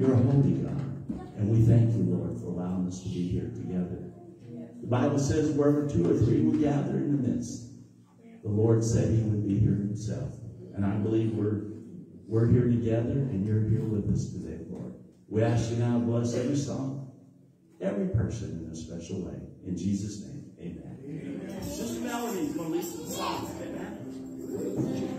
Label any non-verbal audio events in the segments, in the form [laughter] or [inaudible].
You're a holy God. And we thank you, Lord, for allowing us to be here together. The Bible says, wherever two or three will gather in the midst, the Lord said he would be here himself. And I believe we're, we're here together and you're here with us today, Lord. We ask you now to bless every song, every person in a special way. In Jesus' name, amen. amen. Sister Melody's going to lead some songs. Amen.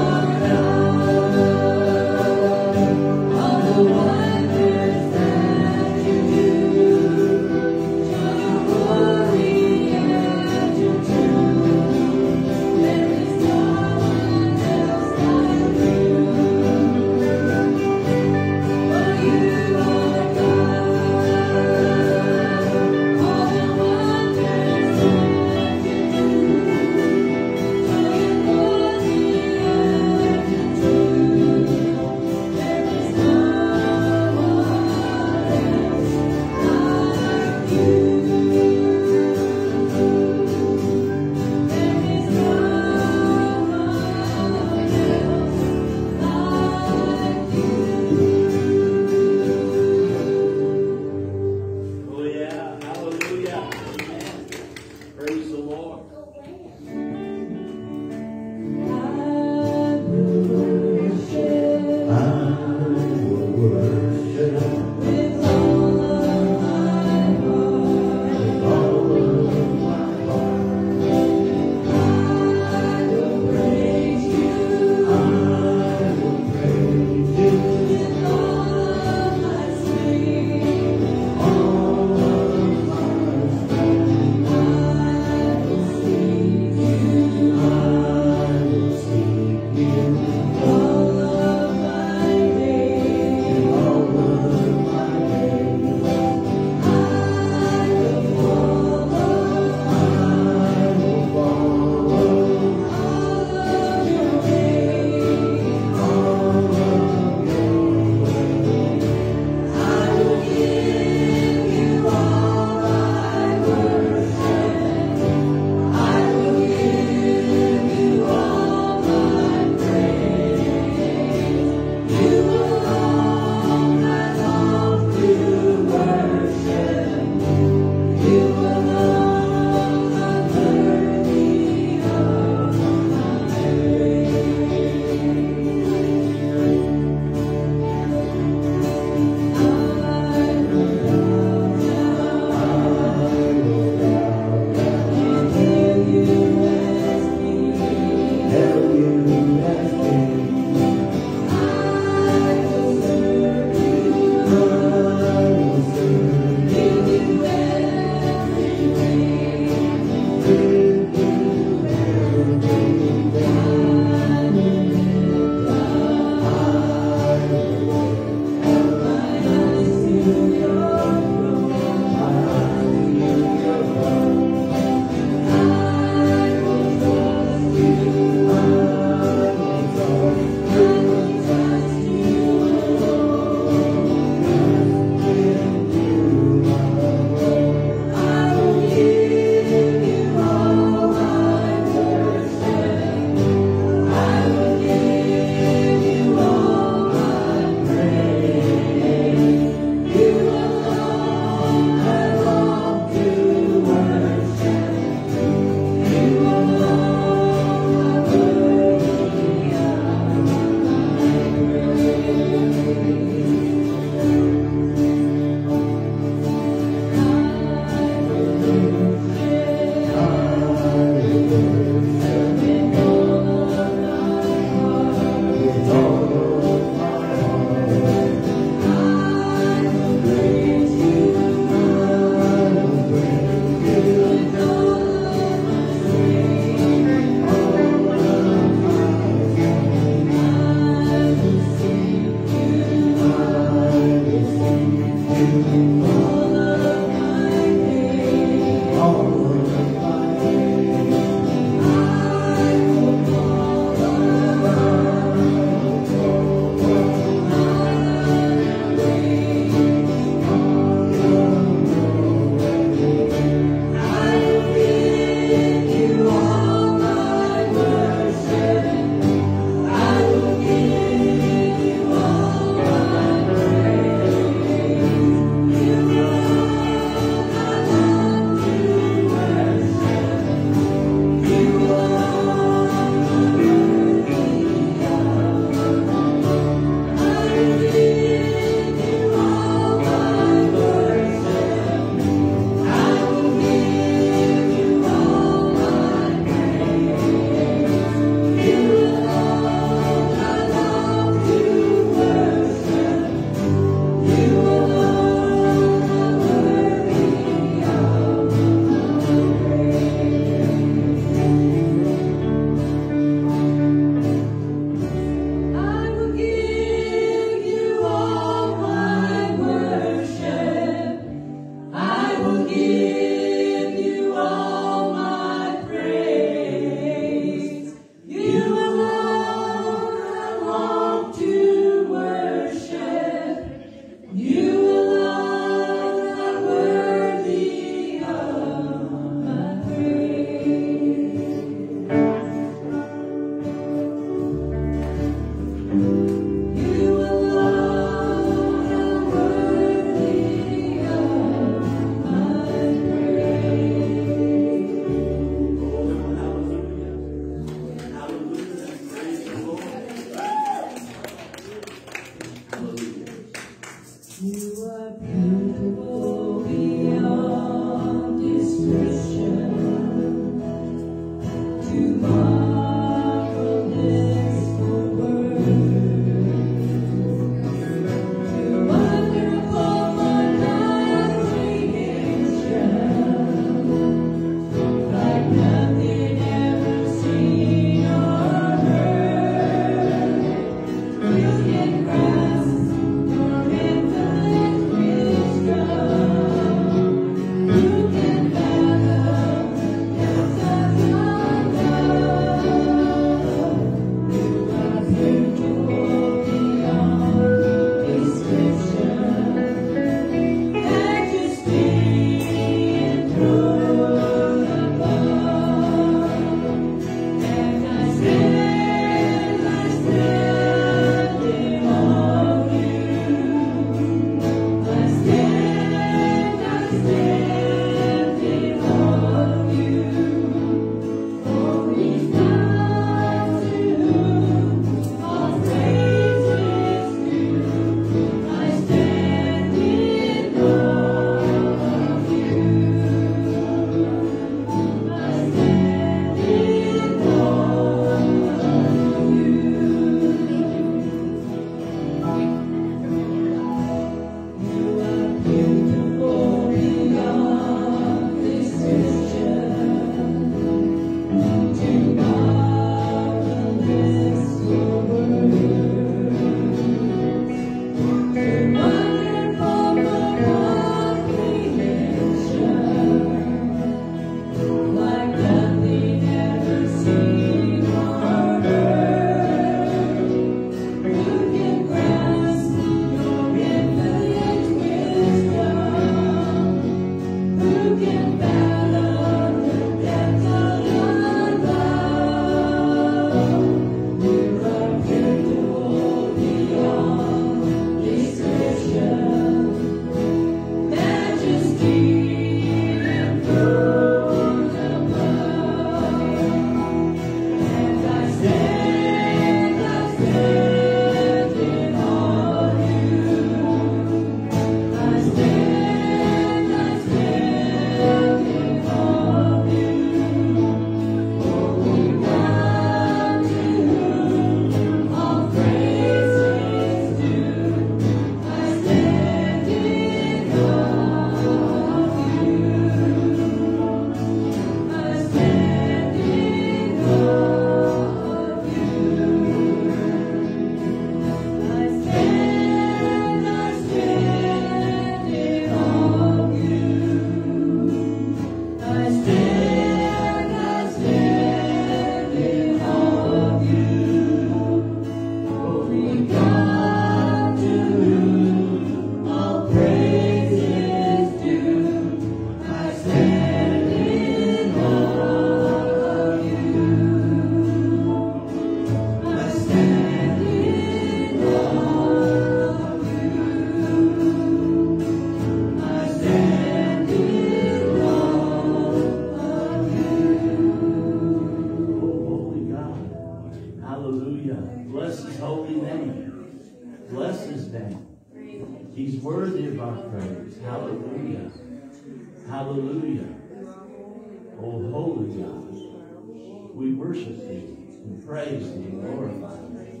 Worship thee. We praise thee. Glorify thee.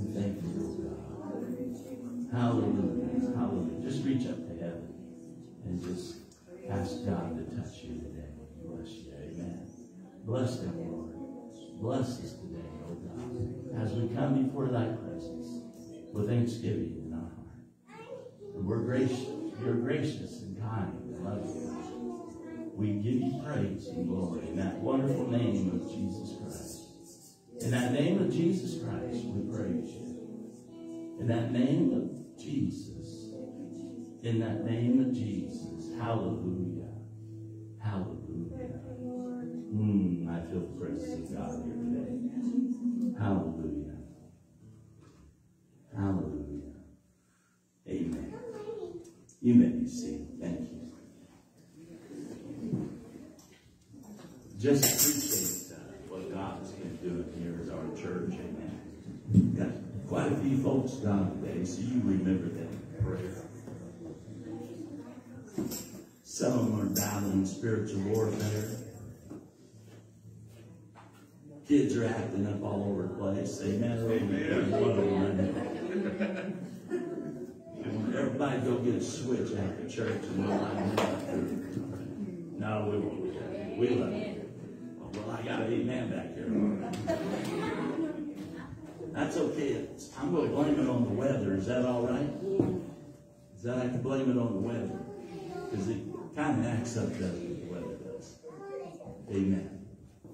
We thank you, Lord God. Hallelujah. Hallelujah. Just reach up to heaven and just ask God to touch you today. Bless you. Amen. Bless them, Lord. Bless us today, oh God, as we come before thy presence with thanksgiving in our heart. And we're gracious. You're gracious and kind and loving. We give you praise and glory in that wonderful name of Jesus Christ. In that name of Jesus Christ, we praise you. In that name of Jesus. In that name of Jesus. Hallelujah. Hallelujah. Mm, I feel the presence of God here today. Hallelujah. Hallelujah. Amen. You may be seated. Thank you. Just appreciate uh, what God's been doing here as our church. Amen. Got quite a few folks gone today, so you remember them prayer. Some of them are battling spiritual warfare. Kids are acting up all over the place. Amen. Amen. Everybody go get a switch after church and we'll line up. No, we won't. We love you. Well, I got an amen back here. That's okay. I'm going to blame it on the weather. Is that all right? Is that I can blame it on the weather? Because it kind of acts up, doesn't it? The weather does. Amen.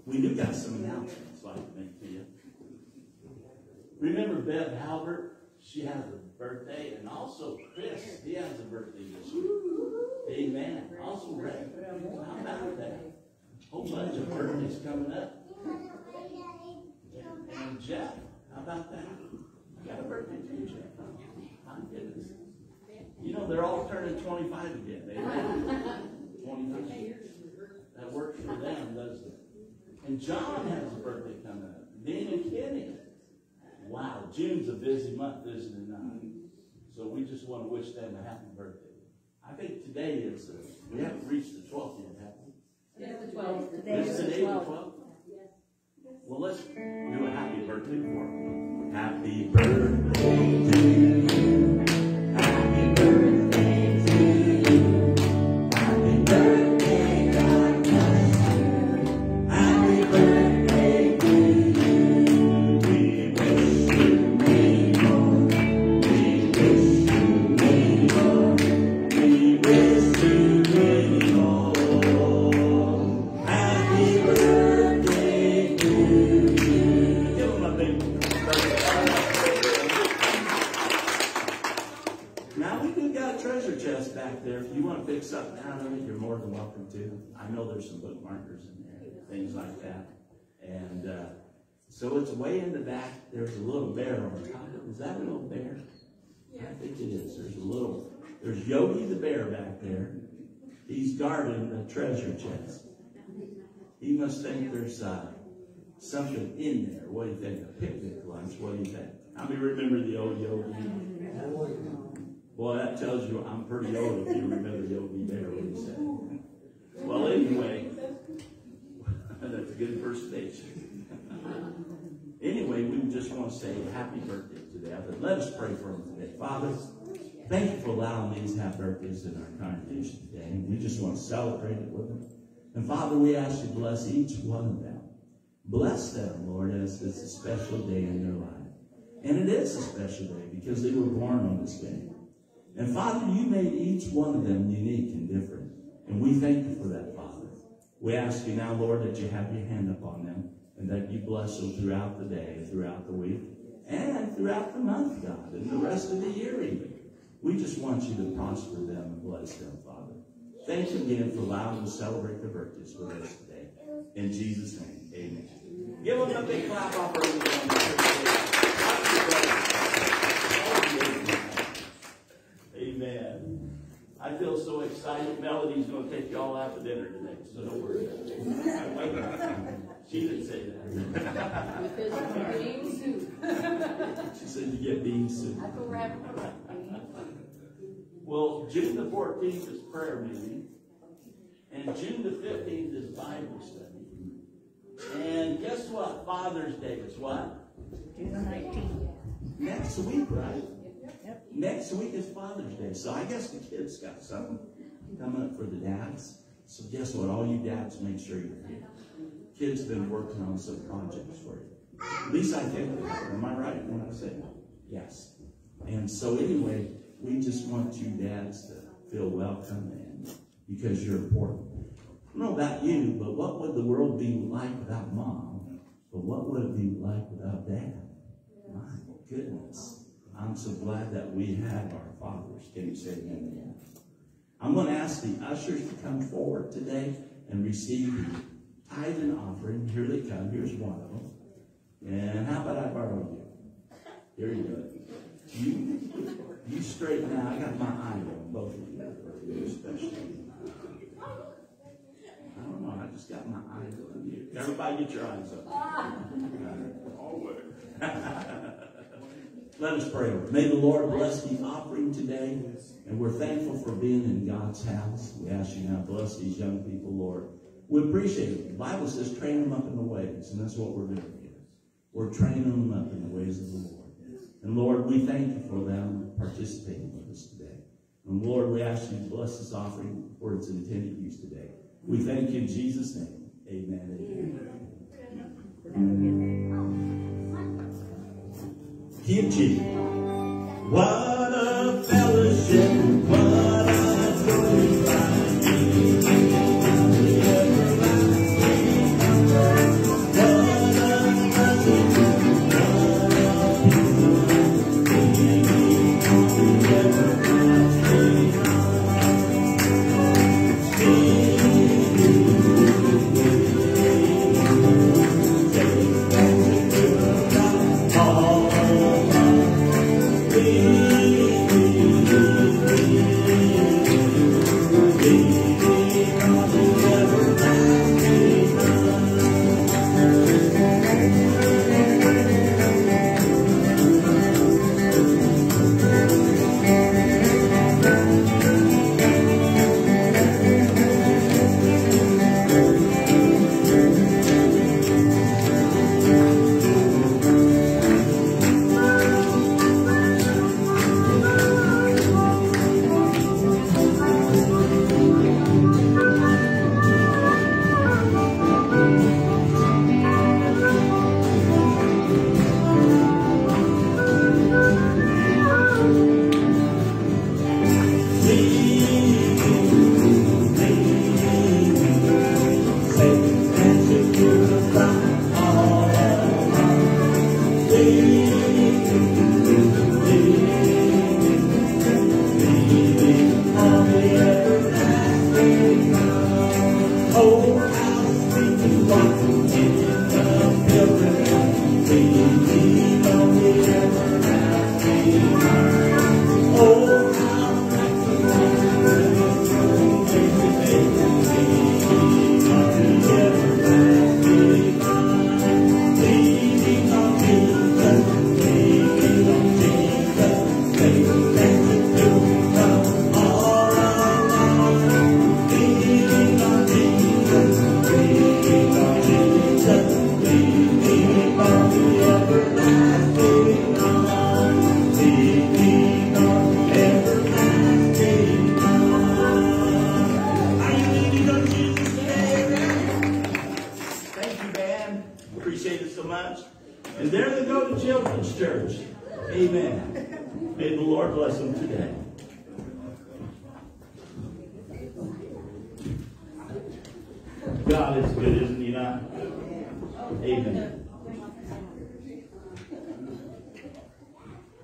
We do got some announcements I'd like to make to you. Remember Bev Halbert? She has a birthday, and also Chris, he has a birthday this week. Amen. Also, Ray, how about that? Whole bunch of birthdays coming up. And Jeff, how about that? You got a birthday too, Jeff. My goodness. You know, they're all turning 25 again. Amen. 25. That works for them, doesn't it? And John has a birthday coming up. Dean and Kenny. Wow, June's a busy month, isn't it not? So we just want to wish them a happy birthday. I think today is, uh, we haven't reached the 12th yet, have we? The twelfth. This is today the 12th? Well, let's do a happy birthday for him. Happy birthday to you. Know there's some bookmarkers in there, things like that. And uh, so it's way in the back. There's a little bear on top of it. Is that a little bear? Yeah. I think it is. There's a little, there's Yogi the bear back there. He's guarding the treasure chest. He must think there's uh, something in there. What do you think? A picnic lunch? What do you think? How many remember the old Yogi? Boy, that tells you I'm pretty old if you remember Yogi Bear, what he said. Well, anyway, [laughs] that's a good impersonation. anyway, we just want to say happy birthday today. But let us pray for him today. Father, thank you for allowing these to have birthdays in our congregation today. And we just want to celebrate it with them. And Father, we ask you to bless each one of them. Bless them, Lord, as it's a special day in their life. And it is a special day because they were born on this day. And Father, you made each one of them unique and different. And we thank you. We ask you now, Lord, that you have your hand upon them and that you bless them throughout the day, throughout the week, and throughout the month, God, and the rest of the year even. We just want you to prosper them and bless them, Father. Thanks again for allowing us to celebrate their birthdays with us today. In Jesus' name, amen. Give them a big clap off Amen. I feel so excited. Melody's going to take you all out to dinner today, so don't worry. [laughs] she didn't say that. Because bean soup. She said you get bean soup. I what we're having for Well, June the fourteenth is prayer meeting, and June the fifteenth is Bible study. And guess what? Father's Day is what? June nineteenth. Next week, right? Next week is Father's Day, so I guess the kids got something coming up for the dads. So guess what? All you dads, make sure you're here. Kids been working on some projects for you. At least I think. Am I right when I say? Yes. And so anyway, we just want you dads to feel welcome and because you're important. I don't know about you, but what would the world be like without mom? But what would it be like without dad? My goodness. I'm so glad that we have our fathers. Can you say amen? I'm going to ask the ushers to come forward today and receive the tithe and offering. Here they come. Here's one of them. And how about I borrow you? Here you go. You, you straighten out. I got my eye on both of you, especially. I don't know. I just got my eyes on you. Everybody get your eyes up. Always. [laughs] Let us pray. May the Lord bless the offering today. And we're thankful for being in God's house. We ask you now, bless these young people, Lord. We appreciate it. The Bible says train them up in the ways, and that's what we're doing here. We're training them up in the ways of the Lord. And Lord, we thank you for them participating with us today. And Lord, we ask you to bless this offering for its intended use today. We thank you in Jesus' name. Amen and Give Is good, isn't he not? Amen.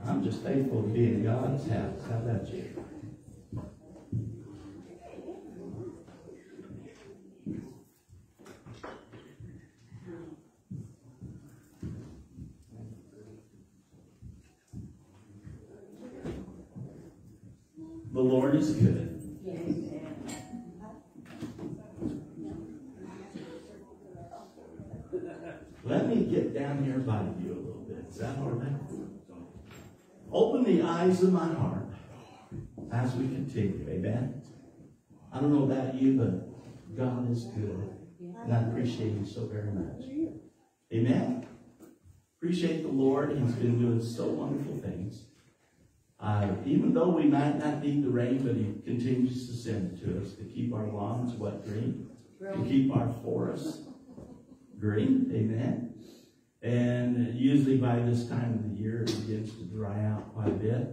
I'm just thankful to be in God's house. How about you? The Lord is good. Let me get down here by you a little bit. Is that all right? Open the eyes of my heart. as we continue. Amen. I don't know about you, but God is good. And I appreciate you so very much. Amen. Appreciate the Lord. He's been doing so wonderful things. Uh, even though we might not need the rain, but He continues to send it to us to keep our lawns wet green, to keep our forests green. Amen. And usually by this time of the year, it begins to dry out quite a bit.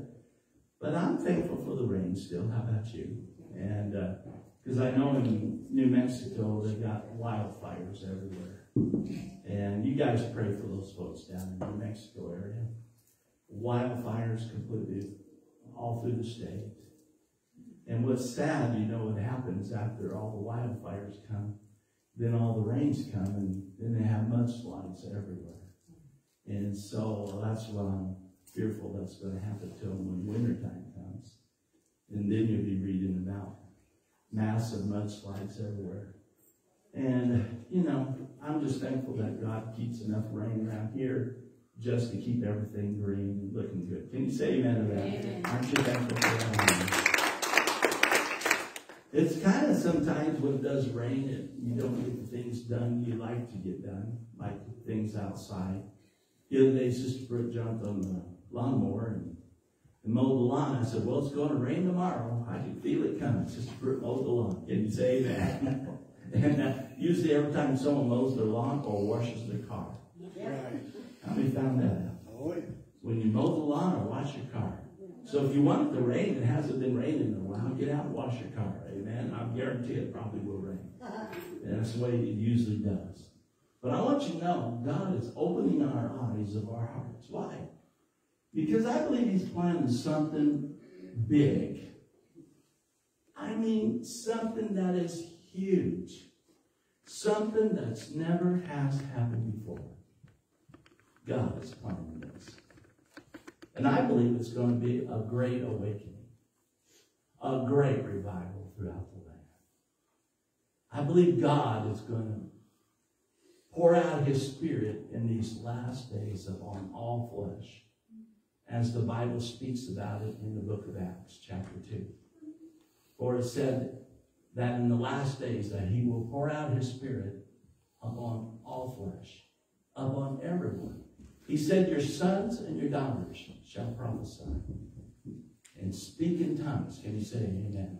But I'm thankful for the rain still. How about you? And because uh, I know in New Mexico, they've got wildfires everywhere. And you guys pray for those folks down in the New Mexico area. Wildfires completely all through the state. And what's sad, you know, what happens after all the wildfires come, then all the rains come, and then they have mudslides everywhere. And so that's what I'm fearful that's going to happen to them when wintertime comes. And then you'll be reading about massive mudslides everywhere. And, you know, I'm just thankful that God keeps enough rain around here just to keep everything green and looking good. Can you say amen to that? Amen. Aren't you thankful for that? It's kind of sometimes when it does rain, it, you don't get the things done you like to get done, like things outside. The other day, Sister Brooke jumped on the lawnmower and, and mowed the lawn. I said, well, it's going to rain tomorrow. I can feel it coming. Sister Brooke mowed the lawn. Can you say that? [laughs] and uh, usually every time someone mows their lawn or washes their car. How many found that out? Oh, yeah. When you mow the lawn or wash your car. So if you want it to rain, it hasn't been raining in a while, get out and wash your car. Amen. I guarantee it probably will rain. [laughs] And that's the way it usually does. But I want you to know God is opening our eyes of our hearts. Why? Because I believe He's planning something big. I mean, something that is huge. Something that's never has happened before. God is planning this. And I believe it's going to be a great awakening, a great revival throughout the land. I believe God is going to pour out his spirit in these last days upon all flesh, as the Bible speaks about it in the book of Acts, chapter 2. For it said that in the last days that he will pour out his spirit upon all flesh, upon everyone. He said, Your sons and your daughters shall prophesy and speak in tongues. Can you say amen?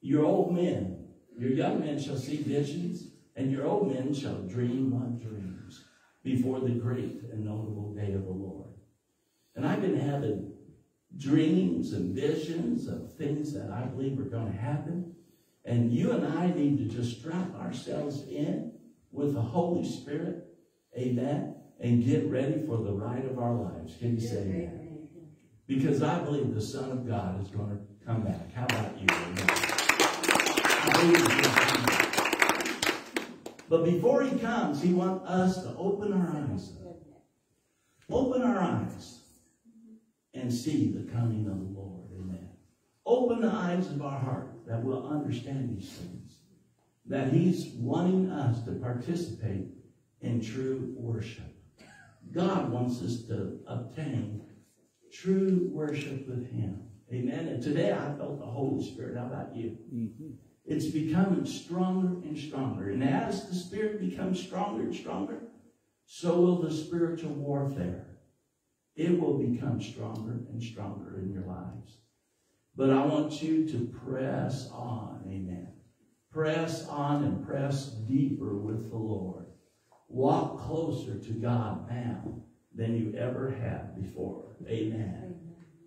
Your old men, your young men shall see visions, and your old men shall dream on dreams before the great and notable day of the Lord. And I've been having dreams and visions of things that I believe are going to happen. And you and I need to just strap ourselves in with the Holy Spirit. Amen. And get ready for the ride of our lives. Can you say amen? Because I believe the Son of God is going to come back. How about you? But before he comes, he wants us to open our eyes. Open our eyes and see the coming of the Lord. Amen. Open the eyes of our heart that we'll understand these things. That he's wanting us to participate in true worship. God wants us to obtain true worship with him. Amen. And today I felt the Holy Spirit. How about you? Mm-hmm. It's becoming stronger and stronger. And as the Spirit becomes stronger and stronger, so will the spiritual warfare. It will become stronger and stronger in your lives. But I want you to press on. Amen. Press on and press deeper with the Lord. Walk closer to God now than you ever have before. Amen.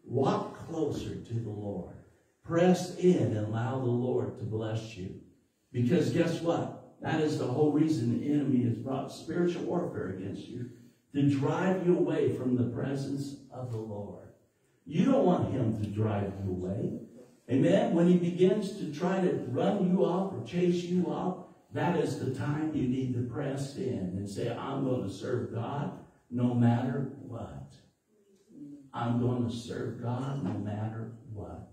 Walk closer to the Lord. Press in and allow the Lord to bless you. Because guess what? That is the whole reason the enemy has brought spiritual warfare against you to drive you away from the presence of the Lord. You don't want him to drive you away. Amen. When he begins to try to run you off or chase you off, that is the time you need to press in and say, I'm going to serve God no matter what. I'm going to serve God no matter what.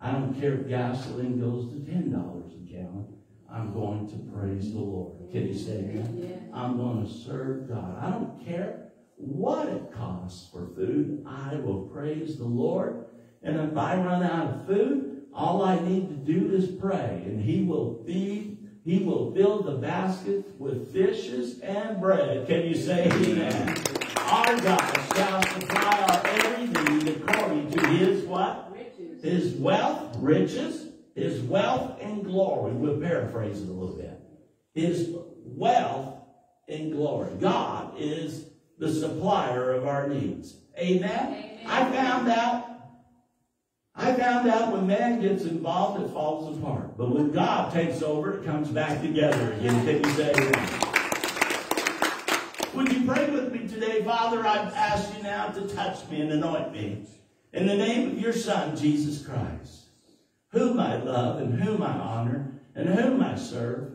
I don't care if gasoline goes to $10 a gallon. I'm going to praise the Lord. Can you say that? I'm going to serve God. I don't care what it costs for food. I will praise the Lord. And if I run out of food, All I need to do is pray, and He will feed, He will fill the basket with fishes and bread. Can you say amen? Our God shall supply our every need according to His what? Riches. His wealth, riches, His wealth and glory. We'll paraphrase it a little bit. His wealth and glory. God is the supplier of our needs. Amen? Amen. I found out I found out when man gets involved, it falls apart. But when God takes over, it comes back together again. Can you say amen? Would you pray with me today, Father? I ask you now to touch me and anoint me. In the name of your Son, Jesus Christ, whom I love and whom I honor and whom I serve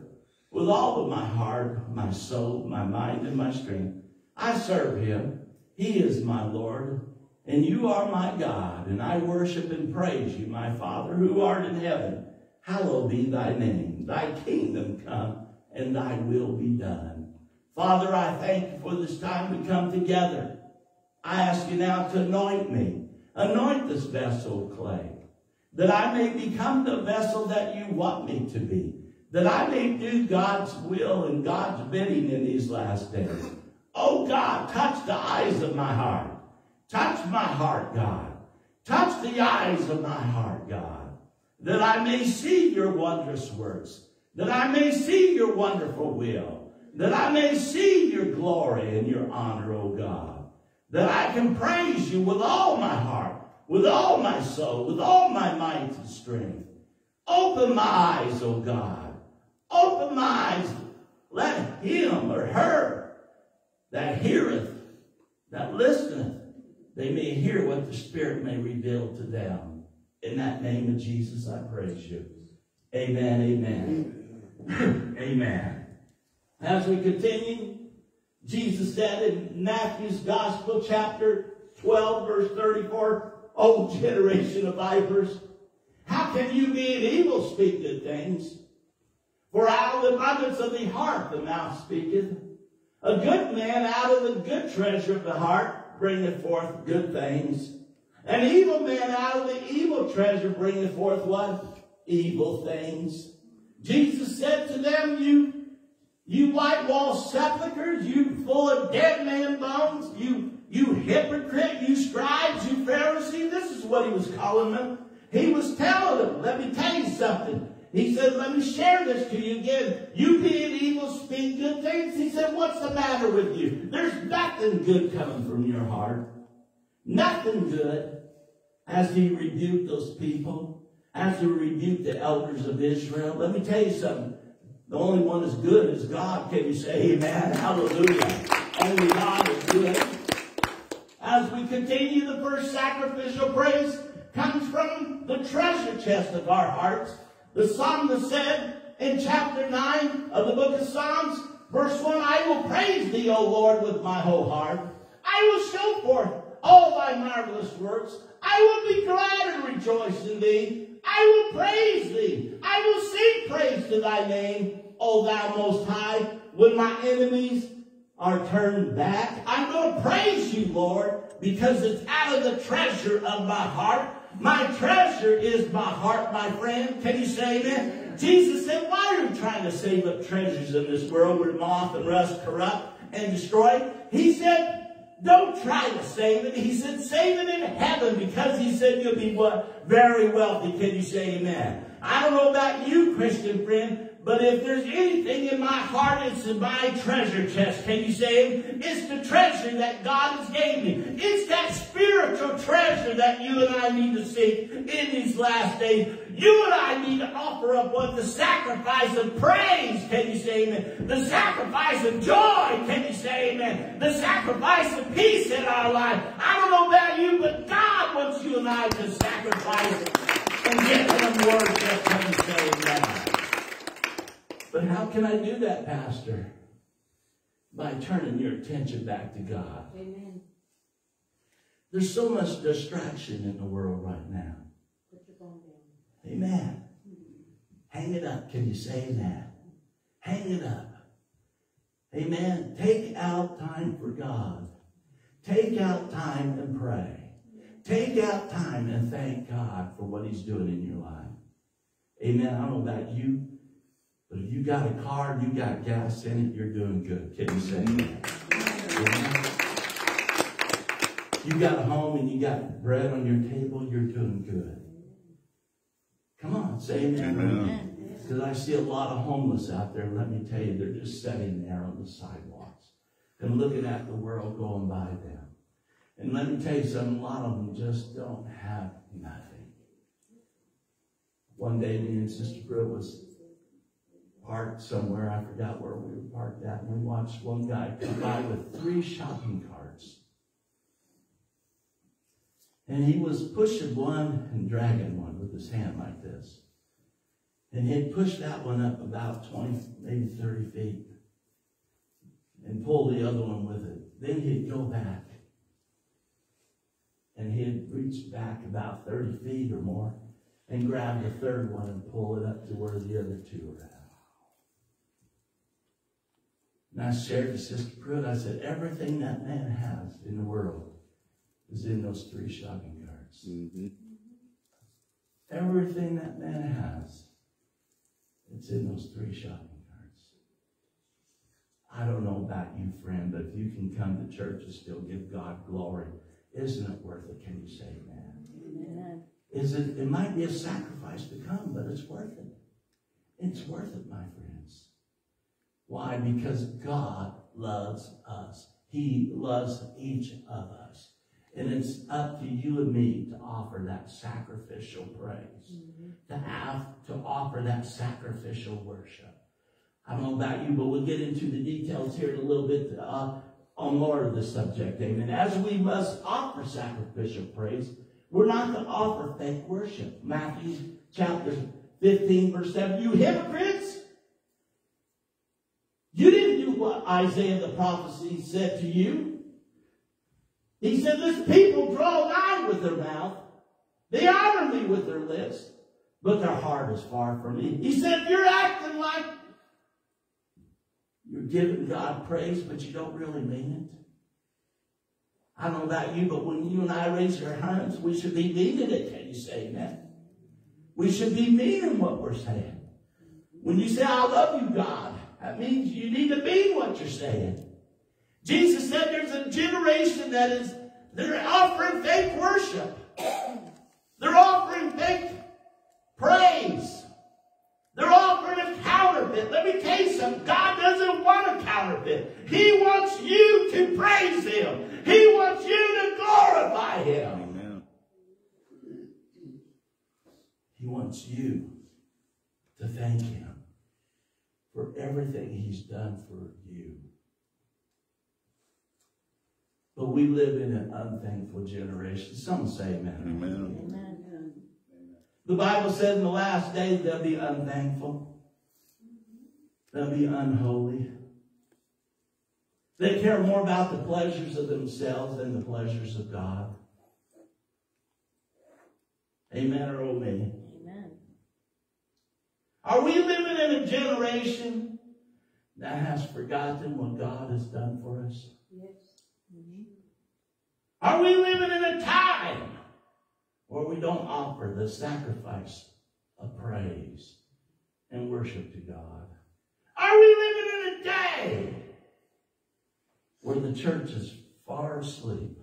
with all of my heart, my soul, my mind, and my strength. I serve him. He is my Lord, and you are my God, and I worship and praise you, my Father, who art in heaven. Hallowed be thy name. Thy kingdom come, and thy will be done. Father, I thank you for this time to come together. I ask you now to anoint me. Anoint this vessel of clay, that I may become the vessel that you want me to be, that I may do God's will and God's bidding in these last days. Oh God, touch the eyes of my heart. Touch my heart, God. Touch the eyes of my heart, God, that I may see your wondrous works, that I may see your wonderful will, that I may see your glory and your honor, O God, that I can praise you with all my heart, with all my soul, with all my might and strength. Open my eyes, O God. Open my eyes. Let him or her that heareth, that listeneth, they may hear what the Spirit may reveal to them. In that name of Jesus, I praise you. Amen, amen. amen. [laughs] As we continue, Jesus said in Matthew's Gospel, chapter 12, verse 34, O generation of vipers, how can you being evil speak good things? For out of the abundance of the heart the mouth speaketh. A good man out of the good treasure of the heart bringeth forth good things. An evil man out of the evil treasure bringeth forth what? Evil things. Jesus said to them, you, you white wall sepulchres, you full of dead man bones, you, you hypocrite, you scribes, you Pharisee. This is what he was calling them. He was telling them, let me tell you something. He said, let me share this to you again. You being evil, speak good things. He said, what's the matter with you? There's nothing good coming from your heart. Nothing good. As he rebuked those people, as he rebuked the elders of Israel, let me tell you something. The only one that's good is God. Can you say amen? Hallelujah. Only God is good. As we continue, the first sacrificial praise comes from the treasure chest of our hearts. The psalmist said in chapter 9 of the book of Psalms, verse 1, I will praise thee, O Lord, with my whole heart. I will show forth all thy marvelous works. I will be glad and rejoice in thee. I will praise thee. I will sing praise to thy name, O thou most high, when my enemies are turned back. I'm going to praise you, Lord, because it's out of the treasure of my heart. My treasure is my heart, my friend. Can you say amen? Jesus said, why are you trying to save up treasures in this world where moth and rust corrupt and destroy? He said, don't try to save it. He said, save it in heaven because he said you'll be what? Very wealthy. Can you say amen? I don't know about you, Christian friend, but if there's anything in my heart, it's in my treasure chest. Can you say it? It's the treasure that God has gave me. It's that spiritual treasure that you and I need to seek in these last days. You and I need to offer up what the sacrifice of praise. Can you say amen? The sacrifice of joy. Can you say amen? The sacrifice of peace in our life. I don't know about you, but God wants you and I to sacrifice and get them worship. Can you say amen? But how can I do that, Pastor? By turning your attention back to God. Amen. There's so much distraction in the world right now. Put your phone down. Amen. Hang it up. Can you say that? Hang it up. Amen. Take out time for God. Take out time and pray. Take out time and thank God for what He's doing in your life. Amen. I don't know about you, but if you got a car you got gas in it, you're doing good. Can you say that? Amen. You got a home and you got bread on your table, you're doing good. Come on, say amen. Amen. Because I see a lot of homeless out there. Let me tell you, they're just sitting there on the sidewalks and looking at the world going by them. And let me tell you something, a lot of them just don't have nothing. One day, me and Sister Britt was parked somewhere. I forgot where we were parked at. And we watched one guy come by with three shopping carts. And he was pushing one and dragging one with his hand like this. And he'd push that one up about 20, maybe 30 feet and pull the other one with it. Then he'd go back and he'd reach back about 30 feet or more and grab the third one and pull it up to where the other two were at. And I shared with Sister Pruitt, I said, everything that man has in the world is in those three shopping carts. Mhm. Everything that man has, it's in those three shopping carts. I don't know about you, friend, but if you can come to church and still give God glory, isn't it worth it? Can you say amen? Amen. Is it, it might be a sacrifice to come, but it's worth it. It's worth it, my friends. Why? Because God loves us. He loves each of us. And it's up to you and me to offer that sacrificial praise, to have to offer that sacrificial worship. I don't know about you, but we'll get into the details here in a little bit uh, on more of the subject. Amen. As we must offer sacrificial praise, we're not to offer fake worship. Matthew chapter 15, verse 7. You hypocrites! What Isaiah the prophecy said to you. He said, This people draw nigh with their mouth. They honor me with their lips, but their heart is far from me. He said, You're acting like you're giving God praise, but you don't really mean it. I don't know about you, but when you and I raise our hands, we should be meaning it. Can you say amen? We should be meaning what we're saying. When you say, I love you, God, that means you need to mean what you're saying. Jesus said there's a generation that is, they're offering fake worship. They're offering fake praise. They're offering a counterfeit. Let me tell you something. God doesn't want a counterfeit. He wants you to praise Him. He wants you to glorify Him. Amen. He wants you to thank Him for everything He's done for you. But we live in an unthankful generation. Some say amen. Amen. Amen. The Bible says in the last days they'll be unthankful. They'll be unholy. They care more about the pleasures of themselves than the pleasures of God. Amen or oh me? Are we living in a generation that has forgotten what God has done for us? Yes. Are we living in a time where we don't offer the sacrifice of praise and worship to God? Are we living in a day where the church is far asleep?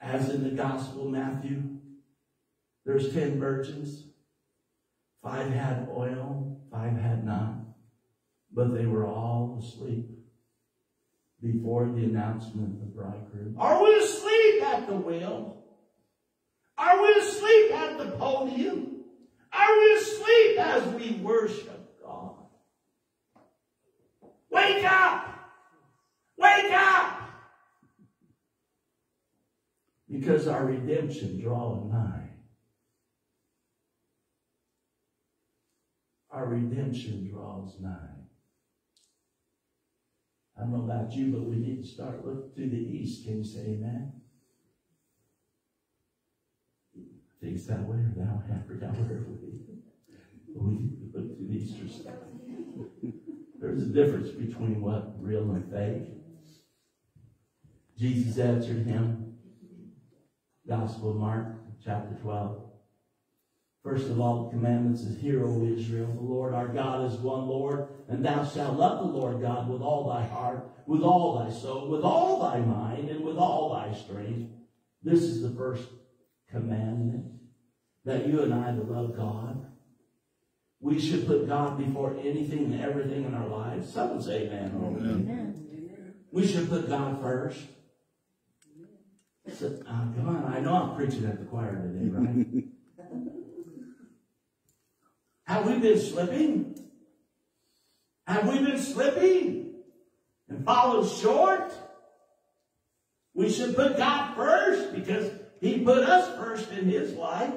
As in the Gospel of Matthew, there's ten virgins. Five had oil, five had not, but they were all asleep before the announcement of the bridegroom. Are we asleep at the wheel? Are we asleep at the podium? Are we asleep as we worship God? Wake up! Wake up! Because our redemption draweth nigh. Our redemption draws nigh. I don't know about you, but we need to start looking to the east. Can you say amen? I think that way or that way. I forgot where it was. We need to look to the eastern side. There's a difference between what real and fake. Jesus answered him. Gospel of Mark, chapter 12. First of all, the commandments is, Hear, O Israel, the Lord our God is one Lord, and thou shalt love the Lord God with all thy heart, with all thy soul, with all thy mind, and with all thy strength. This is the first commandment, that you and I to love God. We should put God before anything and everything in our lives. Someone say amen. Amen. We should put God first. So, uh, come on, I know I'm preaching at the choir today, right? [laughs] Have we been slipping? Have we been slipping and followed short? We should put God first because He put us first in His life.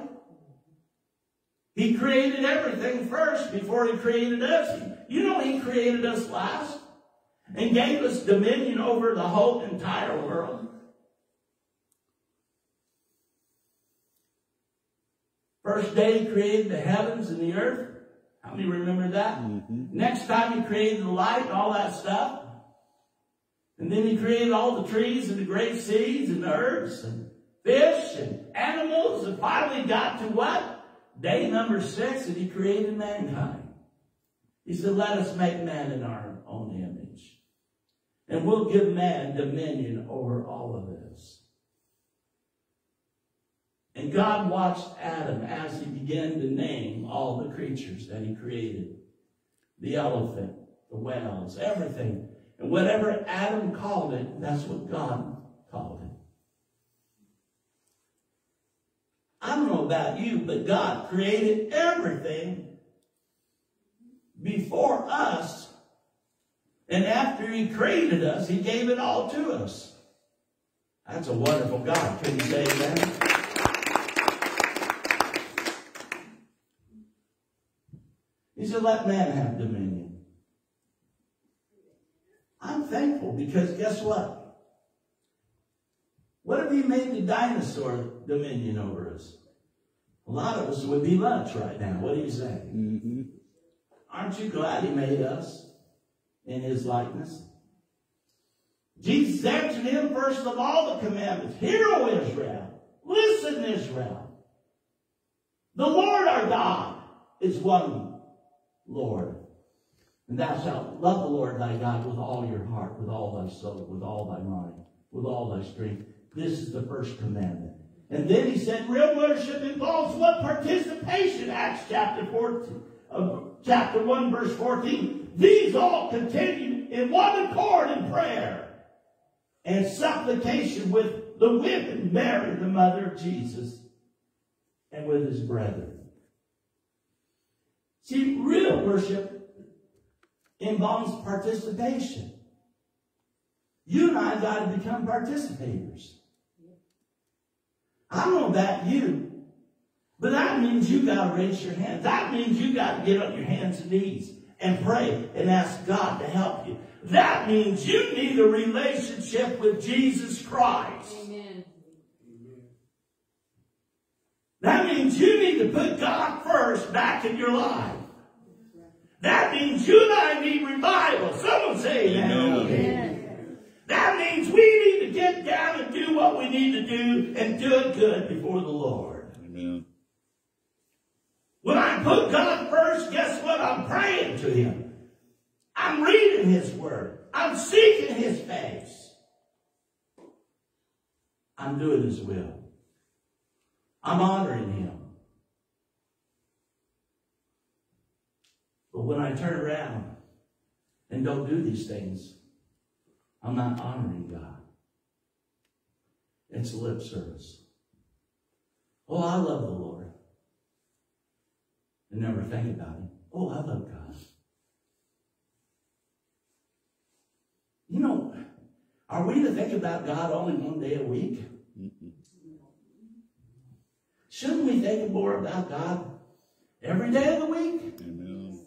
He created everything first before He created us. You know He created us last and gave us dominion over the whole entire world. First day he created the heavens and the earth. How many remember that? Mm-hmm. Next time he created the light and all that stuff. And then he created all the trees and the great seas and the herbs and fish and animals and finally got to what? Day number six and he created mankind. He said, let us make man in our own image. And we'll give man dominion over all of this. And God watched Adam as he began to name all the creatures that he created. The elephant, the whales, everything. And whatever Adam called it, that's what God called it. I don't know about you, but God created everything before us. And after he created us, he gave it all to us. That's a wonderful God. Can you say that? He said, let man have dominion. I'm thankful because guess what? What if he made the dinosaur dominion over us? A lot of us would be lunch right now. What do you say? Mm-hmm. Aren't you glad he made us in his likeness? Jesus answered him first of all the commandments. Hear, O Israel. Listen, Israel. The Lord our God is one Lord. And thou shalt love the Lord thy God with all your heart, with all thy soul, with all thy mind, with all thy strength. This is the first commandment. And then he said, real worship involves what participation? Acts chapter 14, uh, chapter 1, verse 14. These all continue in one accord in prayer and supplication with the women, Mary, the mother of Jesus, and with his brethren. See, real worship involves participation. You and I got to become participators. I don't know about you, but that means you got to raise your hands. That means you got to get on your hands and knees and pray and ask God to help you. That means you need a relationship with Jesus Christ. Amen. That means you need to put God first back in your life. That means you and I need revival. Someone say amen. That means we need to get down and do what we need to do and do it good before the Lord. Amen. When I put God first, guess what? I'm praying to Him. I'm reading His Word. I'm seeking His face. I'm doing His will. I'm honoring Him. But when I turn around and don't do these things, I'm not honoring God. It's lip service. Oh, I love the Lord. And never think about it. Oh, I love God. You know, are we to think about God only one day a week? Shouldn't we think more about God every day of the week? Amen.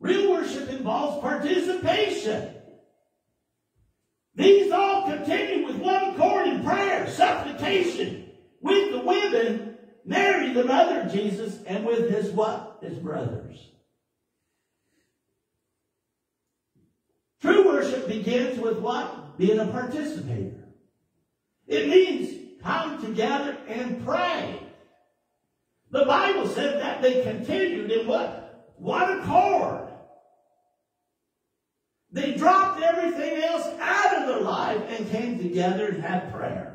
Real worship involves participation. These all continue with one accord in prayer, supplication, with the women, Mary, the mother of Jesus, and with his what? His brothers. True worship begins with what? Being a participator. It means come together and pray. The Bible said that they continued in what? One accord. They dropped everything else out of their life and came together and had prayer.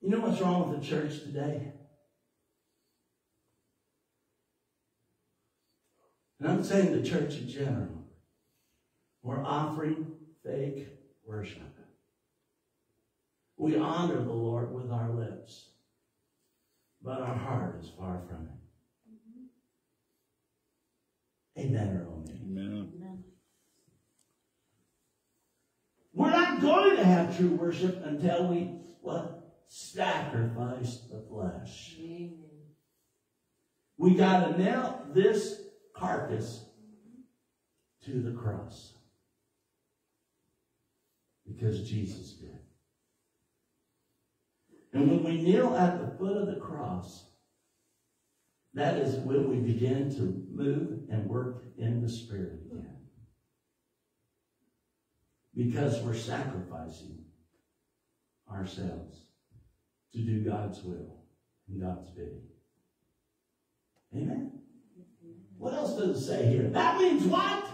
You know what's wrong with the church today? And I'm saying the church in general. We're offering fake worship. We honor the Lord with our lips, but our heart is far from it. Amen or amen. Amen. Amen. We're not going to have true worship until we what? Sacrifice the flesh. Amen. We got to nail this carcass to the cross. Because Jesus did. And when we kneel at the foot of the cross, that is when we begin to move and work in the Spirit again. Because we're sacrificing ourselves to do God's will and God's bidding. Amen. What else does it say here? That means what?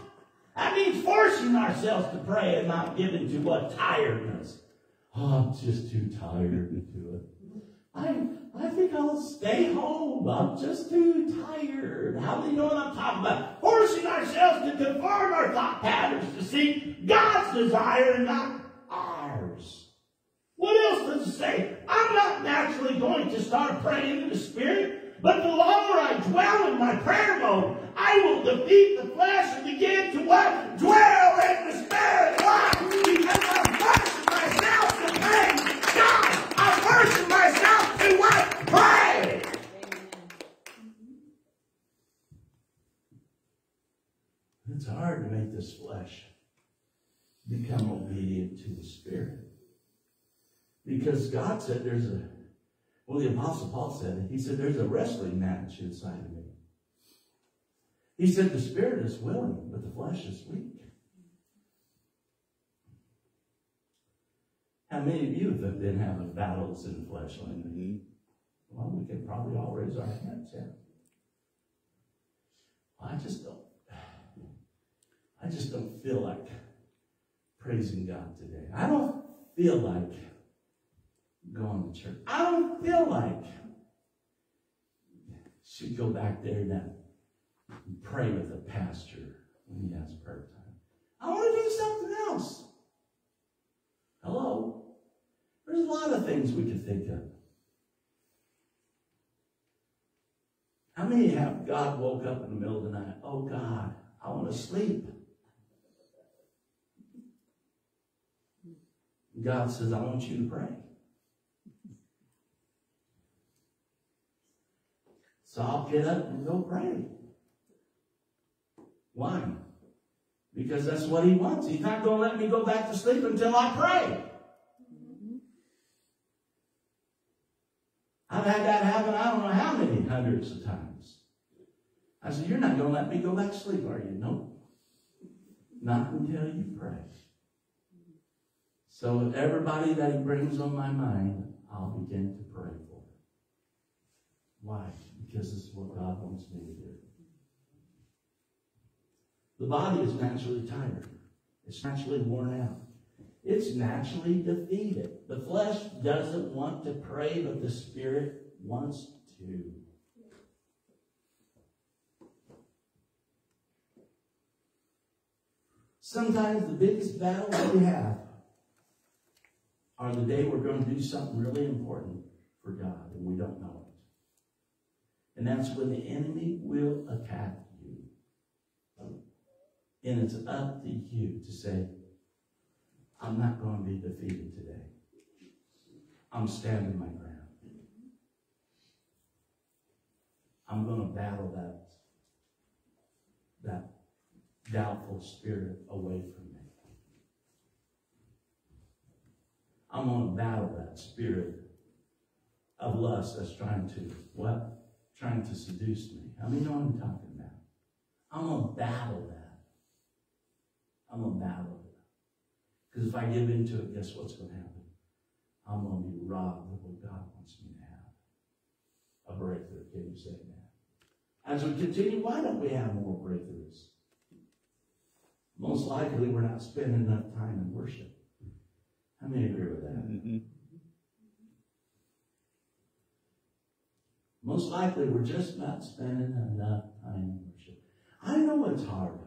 That means forcing ourselves to pray and not giving to what? Tiredness. Oh, I'm just too tired to do it. I, I think I'll stay home. I'm just too tired. How do you know what I'm talking about? Forcing ourselves to conform our thought patterns to seek God's desire and not. Else does say? I'm not naturally going to start praying in the Spirit, but the longer I dwell in my prayer mode, I will defeat the flesh and begin to what? Dwell in the Spirit. Why? Because I'm forcing myself to pray. God, I'm forcing myself to what? Pray. It's hard to make this flesh become obedient to the Spirit. Because God said there's a, well, the Apostle Paul said it. He said there's a wrestling match inside of me. He said the Spirit is willing, but the flesh is weak. How many of you have been having battles in the flesh lately? Well, we can probably all raise our hands, yeah. I just don't, I just don't feel like praising God today. I don't feel like going to church. I don't feel like should go back there now and pray with the pastor when he has prayer time. I want to do something else. Hello? There's a lot of things we could think of. How many have God woke up in the middle of the night? Oh God, I want to sleep. God says, I want you to pray. So I'll get up and go pray. Why? Because that's what he wants. He's not going to let me go back to sleep until I pray. I've had that happen I don't know how many hundreds of times. I said, You're not going to let me go back to sleep, are you? No. Not until you pray. So everybody that he brings on my mind, I'll begin to pray for. Why? Because this is what God wants me to do. The body is naturally tired. It's naturally worn out. It's naturally defeated. The flesh doesn't want to pray, but the spirit wants to. Sometimes the biggest battle we have are the day we're going to do something really important for God and we don't know it. And that's when the enemy will attack you. And it's up to you to say, I'm not going to be defeated today. I'm standing my ground. I'm going to battle that, that doubtful spirit away from me. I'm going to battle that spirit of lust that's trying to what? Trying to seduce me. How many know what I'm talking about? I'm going to battle that. I'm going to battle it. Because if I give into it, guess what's going to happen? I'm going to be robbed of what God wants me to have. A breakthrough. Can you say that? As we continue, why don't we have more breakthroughs? Most likely, we're not spending enough time in worship. How many agree with that? Mm-hmm. Most likely, we're just not spending enough time in worship. I know it's hard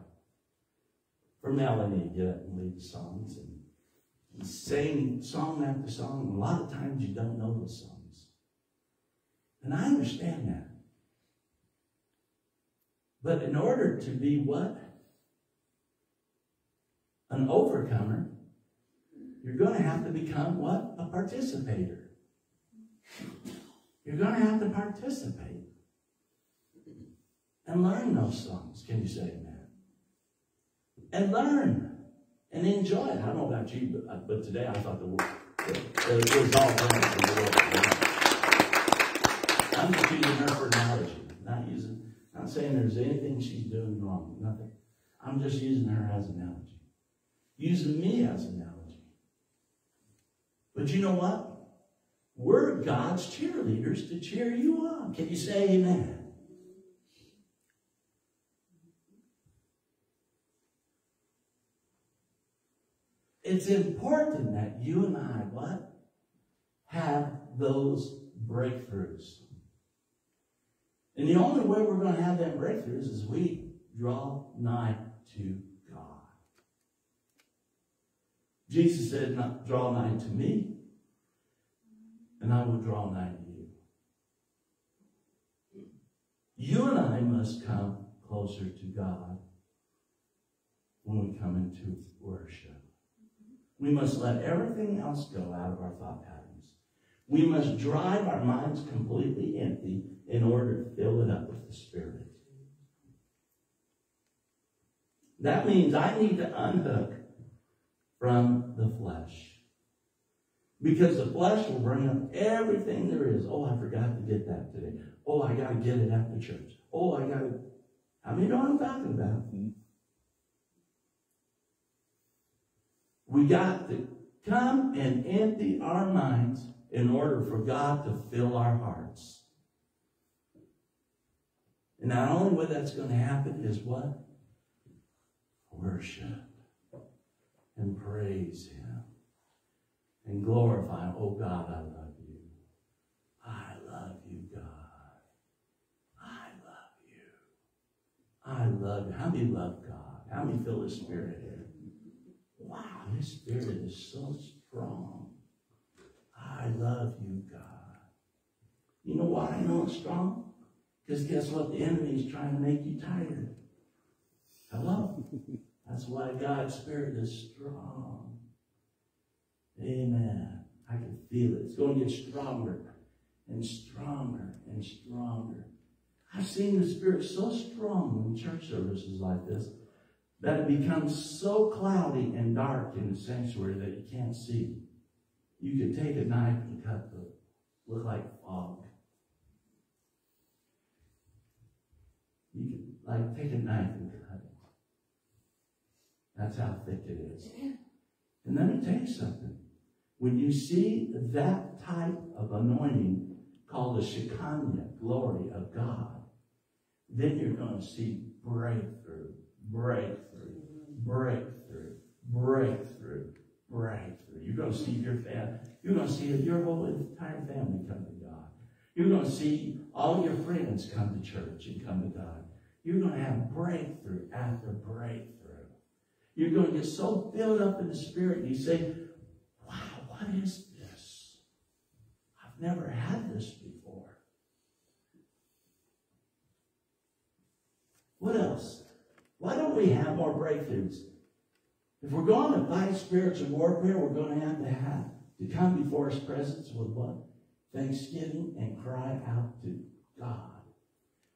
for Melanie to get up and lead songs and, and sing song after song. A lot of times, you don't know those songs. And I understand that. But in order to be what? An overcomer, you're going to have to become what? A participator. You're going to have to participate and learn those songs. Can you say amen? And learn and enjoy it. I don't know about you, but, uh, but today I thought the word it was all right. I'm just using her for analogy, not using, not saying there's anything she's doing wrong. Nothing. I'm just using her as an analogy. Using me as an analogy. But you know what? We're God's cheerleaders to cheer you on. Can you say amen? It's important that you and I, what? Have those breakthroughs. And the only way we're going to have that breakthroughs is we draw nigh to God. Jesus said, draw nigh to me, and I will draw nigh to you. You and I must come closer to God when we come into worship. We must let everything else go out of our thought patterns. We must drive our minds completely empty in order to fill it up with the Spirit. That means I need to unhook from the flesh. Because the flesh will bring up everything there is. Oh, I forgot to get that today. Oh, I got to get it after church. Oh, I got to. How many know what I'm talking about? We got to come and empty our minds in order for God to fill our hearts. And not only what that's going to happen is what? Worship and praise Him and glorify. Oh God, I love you. I love you, God. I love you. I love you. How many love God? How many feel the Spirit here? Wow, His Spirit is so strong. I love you, God. You know why I know it's strong? Because guess what? The enemy is trying to make you tired. Hello? That's why God's Spirit is strong. Amen. I can feel it. It's going to get stronger and stronger and stronger. I've seen the Spirit so strong in church services like this that it becomes so cloudy and dark in the sanctuary that you can't see. You could take a knife and cut the look like fog. You could like take a knife and cut it. That's how thick it is. And let me tell you something. When you see that type of anointing called the Shekinah glory of God, then you're going to see breakthrough, breakthrough, breakthrough, breakthrough, breakthrough. You're going to see your family. You're going to see your whole entire family come to God. You're going to see all your friends come to church and come to God. You're going to have breakthrough after breakthrough. You're going to get so filled up in the Spirit, and you say, wow, what is this? I've never had this before. What else? Why don't we have more breakthroughs? If we're going to fight spiritual warfare, we're going to have to have to come before his presence with what? Thanksgiving and cry out to God.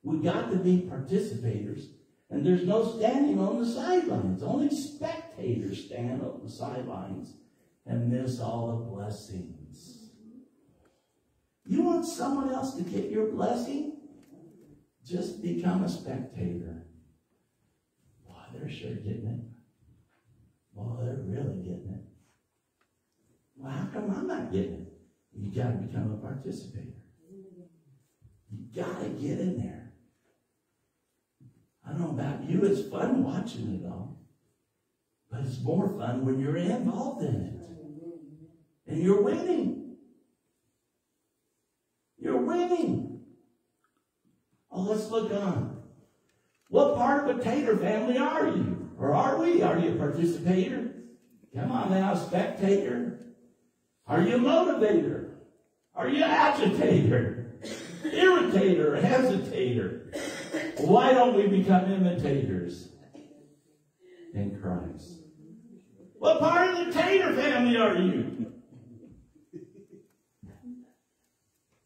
We got to be participators. And there's no standing on the sidelines. Only spectators stand on the sidelines and miss all the blessings. You want someone else to get your blessing? just become a spectator. Boy, they're sure getting it. Boy, they're really getting it. Well, how come I'm not getting it? You got to become a participator. You got to get in there. I don't know about you, it's fun watching it all. But it's more fun when you're involved in it. And you're winning. You're winning. Oh, let's look on. What part of a tater family are you? Or are we? Are you a participator? Come on now, spectator. Are you a motivator? Are you agitator? Irritator, hesitator? Why don't we become imitators in Christ? What part of the tater family are you?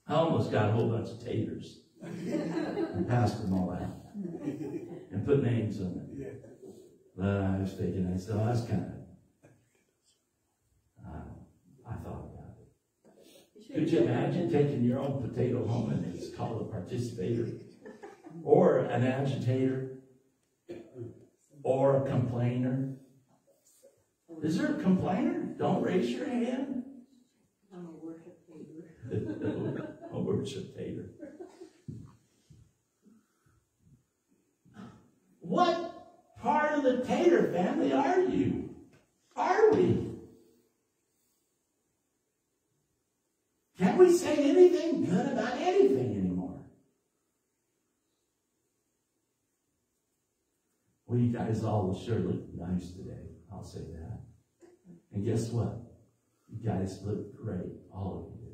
I almost got a whole bunch of taters and passed them all out and put names on it. But I was thinking, I said, oh, that's kind of, uh, I thought about it. Could you imagine taking your own potato home and it's called a participator? Or an agitator? Or a complainer? Is there a complainer? Don't raise your hand. I'm a worship leader. [laughs] a worship tater. What part of the tater family are you? Are we? Can we say anything good about anything Well, you guys all will sure look nice today. I'll say that. And guess what? You guys look great, all of you.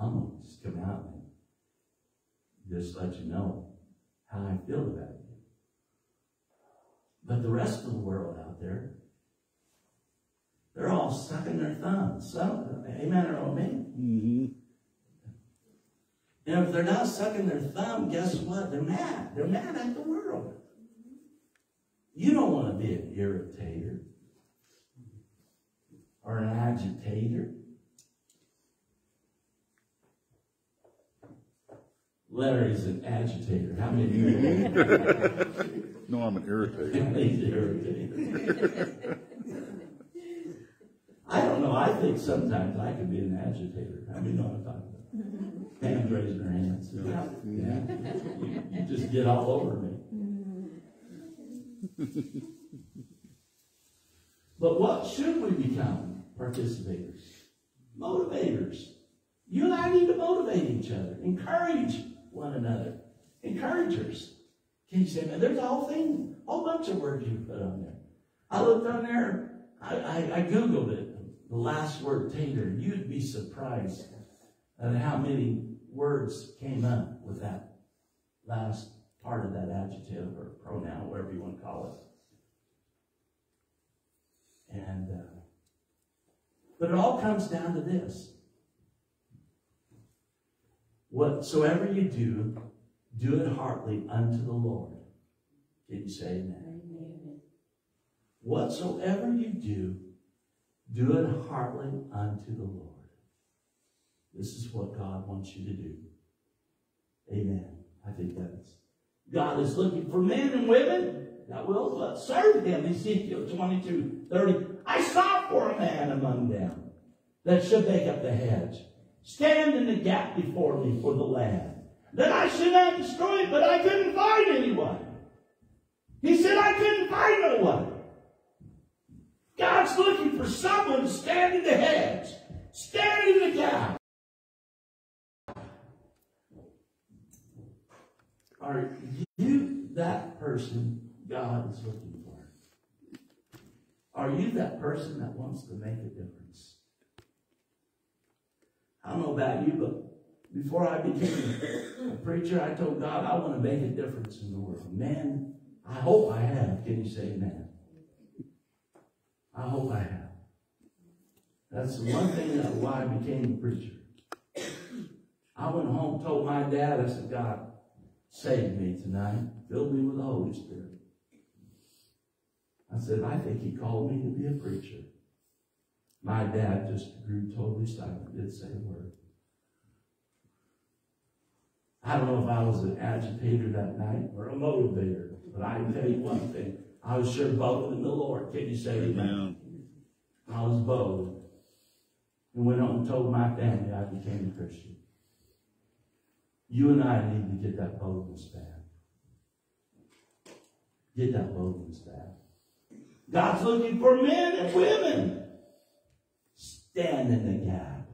I'm going to just come out and just let you know how I feel about you. But the rest of the world out there, they're all sucking their thumbs. Some, amen or amen. Mm-hmm. And if they're not sucking their thumb, guess what? They're mad. They're mad at the world. You don't want to be an irritator or an agitator. Larry's an agitator. How many of you? [laughs] No, I'm an irritator. He's irritated. I don't know. I think sometimes I can be an agitator. How many know what I'm talking about? Hands raising their hands. Yeah. You, you just get all over me. [laughs] but what should we become? Participators. Motivators. You and I need to motivate each other. Encourage one another. Encouragers. Can you say, man, there's a whole thing, a whole bunch of words you put on there. I looked on there, I, I, I Googled it, the last word tater. You'd be surprised at how many words came up with that last part of that adjective or pronoun, whatever you want to call it. And, uh, but it all comes down to this. Whatsoever you do, do it heartily unto the Lord. Can you say amen? Amen. Whatsoever you do, do it heartily unto the Lord. This is what God wants you to do. Amen. I think that's. God is looking for men and women that will uh, serve him. Ezekiel 22, 30. I sought for a man among them that should make up the hedge. Stand in the gap before me for the land. That I should not destroy it, but I couldn't find anyone. He said, I couldn't find no one. God's looking for someone to stand in the hedge, stand in the gap. Are you that person God is looking for? Are you that person that wants to make a difference? I don't know about you, but before I became a preacher, I told God I want to make a difference in the world. Man, I hope I have. Can you say amen? I hope I have. That's the one thing that why I became a preacher. I went home, told my dad, I said, God, save me tonight. Fill me with the Holy Spirit. I said, I think he called me to be a preacher. My dad just grew totally silent, didn't say a word. I don't know if I was an agitator that night or a motivator, but I can tell you one thing. I was sure bold in the Lord. Can you say amen? I was bold. And went on and told my family I became a Christian. You and I need to get that boldness back. Get that boldness back. God's looking for men and women. Stand in the gap.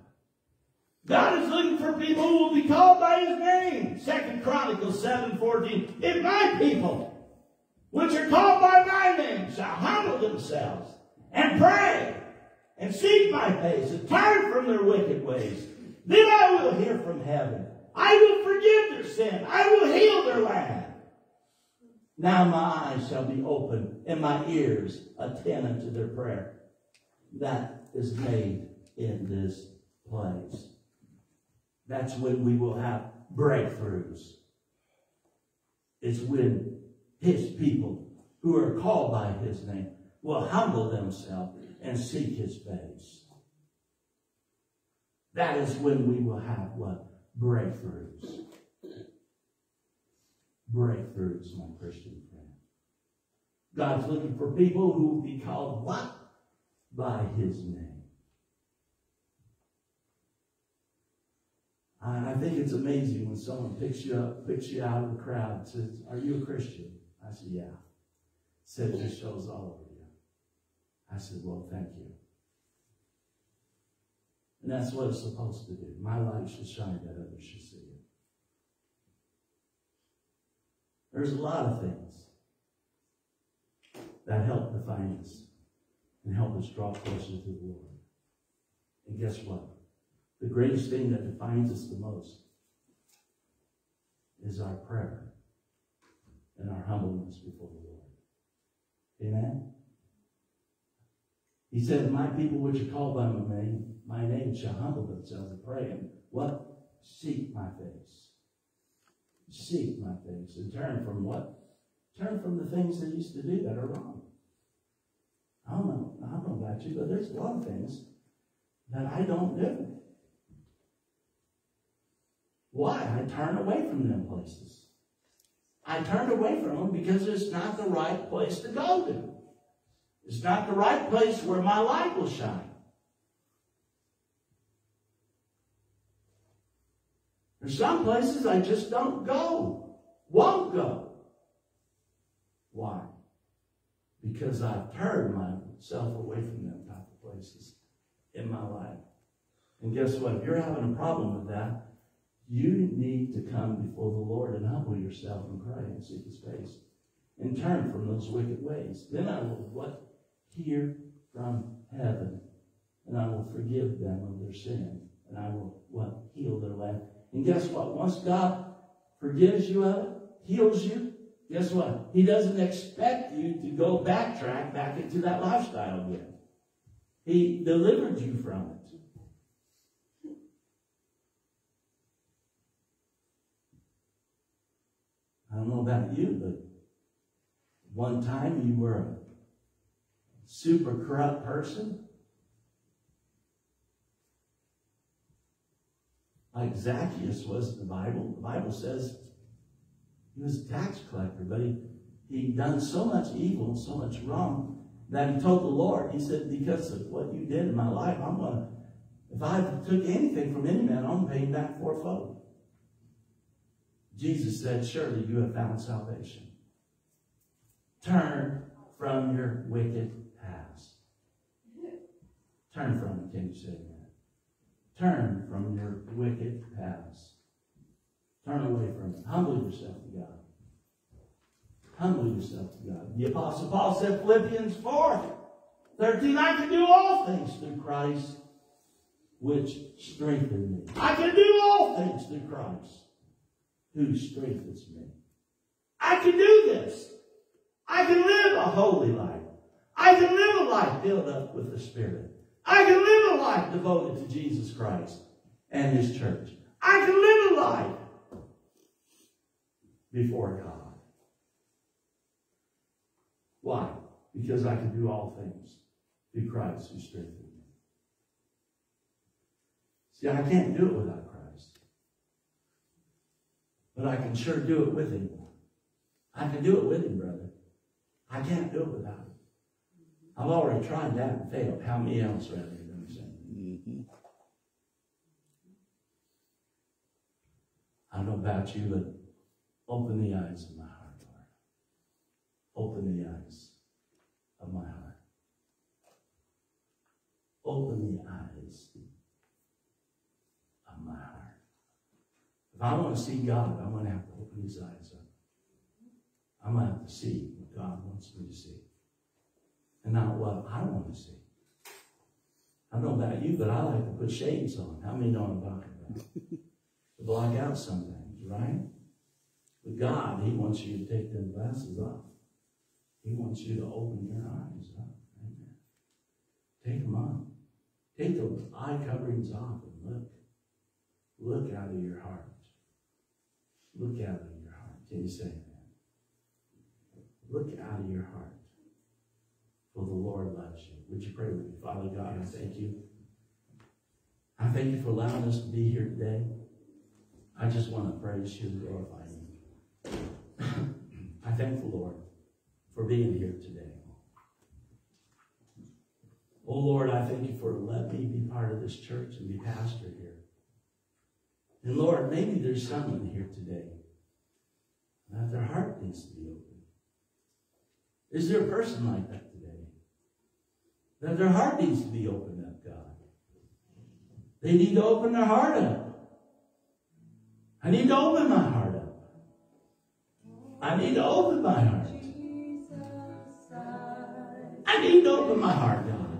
God is looking for people who will be called by his name. Second Chronicles 7 14. If my people, which are called by my name, shall humble themselves and pray and seek my face and turn from their wicked ways, then I will hear from heaven. I will forgive their sin. I will heal their land. Now my eyes shall be open and my ears attentive to their prayer. That is made in this place. That's when we will have breakthroughs. It's when his people who are called by his name will humble themselves and seek his face. That is when we will have what? Breakthroughs. Breakthroughs, my Christian friend. God's looking for people who will be called what? By his name. And I think it's amazing when someone picks you up, picks you out of the crowd and says, Are you a Christian? I said, Yeah. Said just shows all over you. I said, Well, thank you. And that's what it's supposed to do. My light should shine that others should see it. There's a lot of things that help define us and help us draw closer to the Lord. And guess what? The greatest thing that defines us the most is our prayer and our humbleness before the Lord. Amen? He said, My people which are called by my name, my name shall humble themselves and pray and what? Seek my face. Seek my face and turn from what? Turn from the things they used to do that are wrong. I don't know, I don't know about you, but there's a lot of things that I don't do. Why? I turn away from them places. I turned away from them because it's not the right place to go to. It's not the right place where my light will shine. There's some places I just don't go, won't go. Why? Because I've turned myself away from them type of places in my life. And guess what? If you're having a problem with that, you need to come before the Lord and humble yourself and pray and seek his face and turn from those wicked ways. Then I will what? Hear from heaven. And I will forgive them of their sin. And I will what? Heal their land. And guess what? Once God forgives you of it, heals you, guess what? He doesn't expect you to go backtrack back into that lifestyle again. He delivered you from it. I don't know about you, but one time you were super corrupt person. Like Zacchaeus was in the Bible. The Bible says he was a tax collector, but he, he done so much evil and so much wrong that he told the Lord, he said, because of what you did in my life, I'm going to, if I took anything from any man, I'm paying back fourfold. Jesus said, Surely you have found salvation. Turn from your wicked. Turn from it, can you say that? Turn from your wicked paths. Turn away from it. Humble yourself to God. Humble yourself to God. The Apostle Paul said, Philippians 4 13, I can do all things through Christ, which strengthen me. I can do all things through Christ who strengthens me. I can do this. I can live a holy life. I can live a life filled up with the Spirit. I can live a life devoted to Jesus Christ and His church. I can live a life before God. Why? Because I can do all things through Christ who strengthens me. See, I can't do it without Christ. But I can sure do it with him. I can do it with him, brother. I can't do it without him. I've already tried that and failed. How many else rather than say? Mhm. I don't know about you, but open the eyes of my heart, Lord. Open the eyes of my heart. Open the eyes of my heart. If I want to see God, I'm going to have to open his eyes up. I'm going to have to see what God wants me to see. And not what I want to see. I don't know about you, but I like to put shades on. How many know what I'm talking about? to block out some things, right? With God, He wants you to take them glasses off. He wants you to open your eyes up. Amen. Take them off. Take those eye coverings off and look. Look out of your heart. Look out of your heart. Can you say that? Look out of your heart. For the Lord loves you. Would you pray with me? Father God, I thank you. I thank you for allowing us to be here today. I just want to praise you and glorify you. I thank the Lord for being here today. Oh Lord, I thank you for letting me be part of this church and be pastor here. And Lord, maybe there's someone here today that their heart needs to be open. Is there a person like that? That their heart needs to be opened up, God. They need to open their heart up. I need to open my heart up. I need to open my heart. I need to open my heart, God.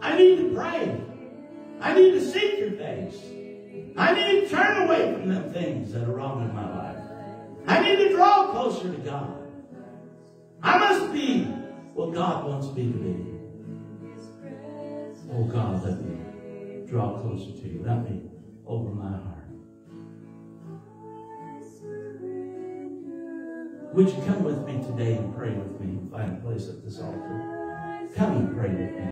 I need to pray. I need to seek your face. I need to turn away from them things that are wrong in my life. I need to draw closer to God. I must be what God wants me to be. Oh God, let me draw closer to you. Let me open my heart. Would you come with me today and pray with me find a place at this altar? Come and pray with me.